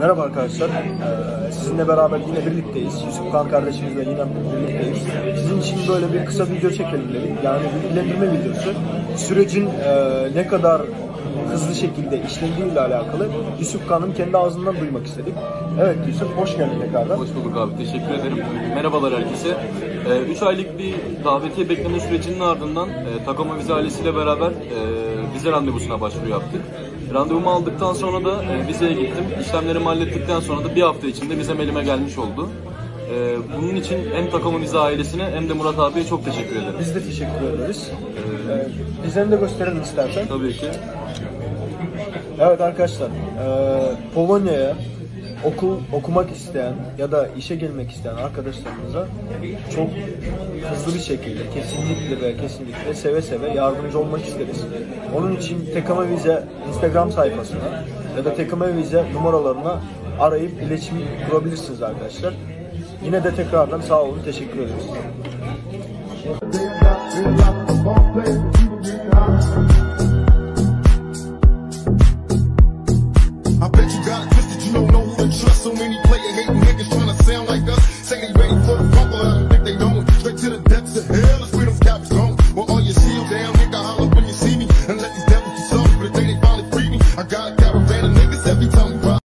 Merhaba arkadaşlar. Ee, sizinle beraber yine birlikteyiz. Yusuf Kan kardeşimizle yine birlikteyiz. Sizin için böyle bir kısa video çekelim dedik. Yani bilgilendirme videosu. Sürecin e, ne kadar hızlı şekilde işlediğiyle alakalı Yusuf Kan'ın kendi ağzından duymak istedik. Evet Yusuf hoş geldin tekrardan. Hoş bulduk abi, teşekkür ederim. Merhabalar herkese. 3 aylık bir davetiye bekleme sürecinin ardından e, Takoma Vize ailesiyle beraber e, vize randevusuna başvuru yaptık. Randevumu aldıktan sonra da e, vizeye gittim. İşlemlerimi hallettikten sonra da bir hafta içinde vizem elime gelmiş oldu. E, bunun için hem Takoma Vize ailesine hem de Murat abiye çok teşekkür ederim. Biz de teşekkür ederiz. Ee, bizden de gösterelim istersen. Tabii ki. Evet arkadaşlar, eee, Polonya'ya okul okumak isteyen ya da işe gelmek isteyen arkadaşlarımıza çok hızlı bir şekilde kesinlikle ve kesinlikle seve seve yardımcı olmak isteriz. Onun için Tekama Vize Instagram sayfasına ya da Tekama Vize numaralarına arayıp iletişim kurabilirsiniz arkadaşlar. Yine de tekrardan sağ olun, teşekkür ederiz. So many player hating niggas trying to sound like us. Say they ready for the rumble, I don't think they going. Straight to the depths of hell, if we don't cap is gone. Well, all your shield down, nigga, holler when you see me. And let these devils be soft, but the day they finally free me, I got